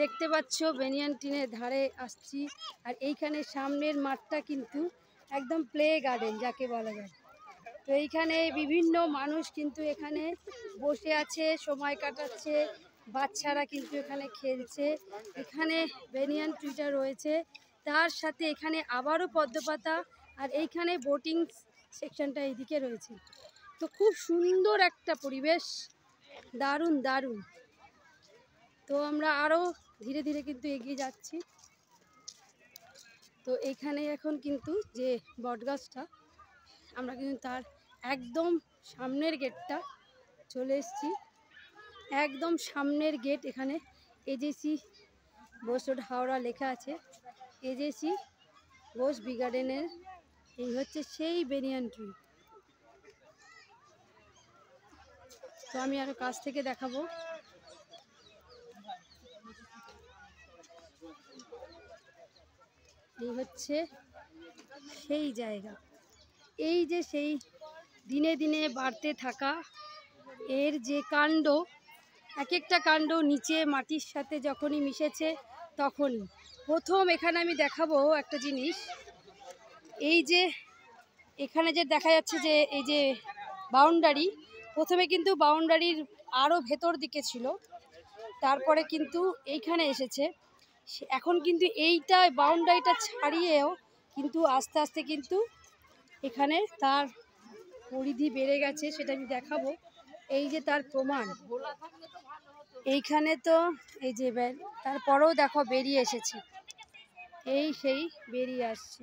দেখতে পাচ্ছ বেনিয়ান টিনের ধারে আসছি। আর এইখানে সামনের মাঠটা কিন্তু একদম প্লে গার্ডেন যাকে বলা যায়। তো এইখানে বিভিন্ন মানুষ কিন্তু এখানে বসে আছে, সময় কাটাচ্ছে, বাচ্চারা কিন্তু এখানে খেলছে। এখানে বেনিয়ান ট্রিটা রয়েছে। তার সাথে এখানে আবারও পদ্মপাতা, আর এইখানে বোটিং সেকশনটা এইদিকে রয়েছে। তো খুব সুন্দর একটা পরিবেশ। দারুণ দারুণ। তো আমরা আরও ধীরে ধীরে কিন্তু এগিয়ে যাচ্ছি। তো এখানে এখন কিন্তু যে বটগাছটা, আমরা কিন্তু তার একদম সামনের গেটটা চলে এসেছি। একদম সামনের গেট এখানে এজেসি বোস রোড হাওড়া লেখা আছে। এজেসি বোস বি গার্ডেনের এই হচ্ছে সেই বেনিয়ান ট্রি তো আমি আরও কাছ থেকে দেখাবো। এই হচ্ছে সেই জায়গা। এই যে সেই দিনে দিনে বাড়তে থাকা এর যে কাণ্ড এক একটা কাণ্ড নিচে মাটির সাথে যখনই মিশেছে তখনই। প্রথম এখানে আমি দেখাবো একটা জিনিস। এই যে এখানে যে দেখা যাচ্ছে যে এই যে বাউন্ডারি প্রথমে কিন্তু বাউন্ডারির আরও ভেতর দিকে ছিল, তারপরে কিন্তু এইখানে এসেছে। এখন কিন্তু এইটা বাউন্ডারিটা ছাড়িয়েও কিন্তু আস্তে আস্তে কিন্তু এখানে তার পরিধি বেড়ে গেছে সেটা আমি দেখাবো। এই যে তার প্রমাণ, এইখানে তো এই যে তারপরেও দেখো বেরিয়ে এসেছে। এই সেই বেরিয়ে আসছে।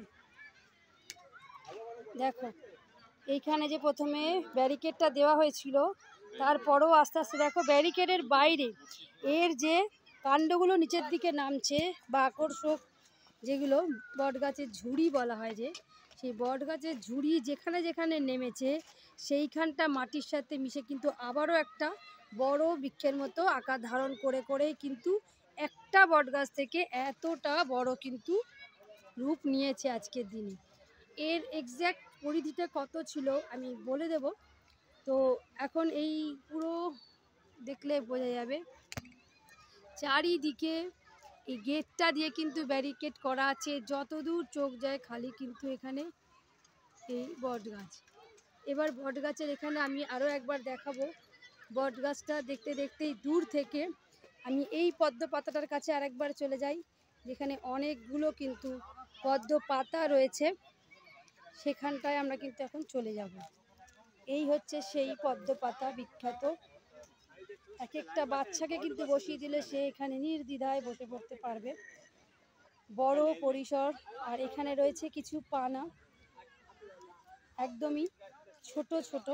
দেখো এইখানে যে প্রথমে ব্যারিকেডটা দেওয়া হয়েছিল, তারপরেও আস্তে আস্তে দেখো ব্যারিকেডের বাইরে এর যে কাণ্ডগুলো নিচের দিকে নামছে, বা আকর্ষক যেগুলো বটগাছের ঝুড়ি বলা হয় যে, সেই বটগাছের ঝুড়ি যেখানে যেখানে নেমেছে, সেইখানটা মাটির সাথে মিশে কিন্তু আবারও একটা বড় বৃক্ষের মতো আকার ধারণ করে করে কিন্তু একটা বটগাছ থেকে এতটা বড় কিন্তু রূপ নিয়েছে আজকের দিনে। এর এক্স্যাক্ট পরিধিটা কত ছিল আমি বলে দেব। তো এখন এই পুরো দেখলে বোঝা যাবে। চারিদিকে এই গেটটা দিয়ে কিন্তু ব্যারিকেড করা আছে। যতদূর চোখ যায় খালি কিন্তু এখানে এই বট গাছ এবার বট গাছের এখানে আমি আরও একবার দেখাবো। বট গাছটা দেখতে দেখতেই দূর থেকে আমি এই পদ্ম পাতাটার কাছে আরেকবার চলে যাই। যেখানে অনেকগুলো কিন্তু পদ্ম পাতা রয়েছে। সেখানটায় আমরা কিন্তু এখন চলে যাব। এই হচ্ছে সেই পদ্ম পাতা বিখ্যাত। এক একটা বাচ্চাকে কিন্তু বসিয়ে দিলে সে এখানে নির্দ্বিধায় বসে পড়তে পারবে। বড় পরিসর, আর এখানে রয়েছে কিছু পানা। একদমই ছোট ছোট।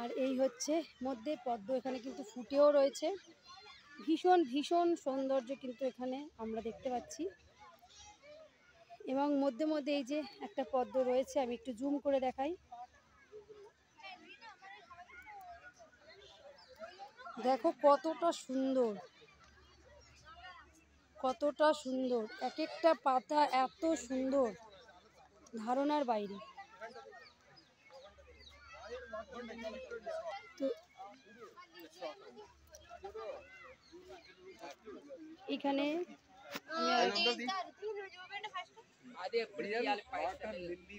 আর এই হচ্ছে মধ্যে পদ্ম, এখানে কিন্তু ফুটেও রয়েছে। ভীষণ ভীষণ সৌন্দর্য কিন্তু এখানে আমরা দেখতে পাচ্ছি। এবং মধ্যে মধ্যে এই যে একটা পদ্ম রয়েছে আমি একটু জুম করে দেখাই। দেখো কতটা সুন্দর কতটা সুন্দর। এক একটা পাতা এত সুন্দর ধারণার বাইরে। তো এখানে అదే ఎప్పుడు కాటన్ లిల్లీ